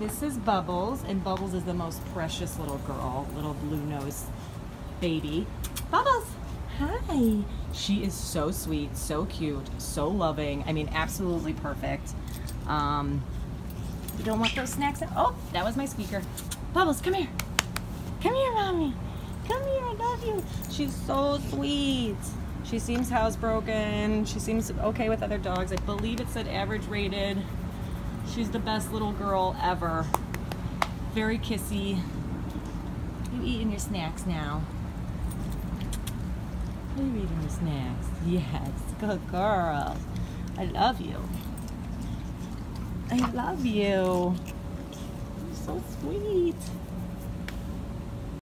This is Bubbles, and Bubbles is the most precious little girl, little blue nose baby. Bubbles, hi. She is so sweet, so cute, so loving. I mean, absolutely perfect. Um, you don't want those snacks? Oh, that was my squeaker. Bubbles, come here. Come here, mommy. Come here, I love you. She's so sweet. She seems housebroken. She seems okay with other dogs. I believe it said average rated. She's the best little girl ever. Very kissy. You eating your snacks now? Are you eating your snacks? Yes, good girl. I love you. I love you. You're so sweet.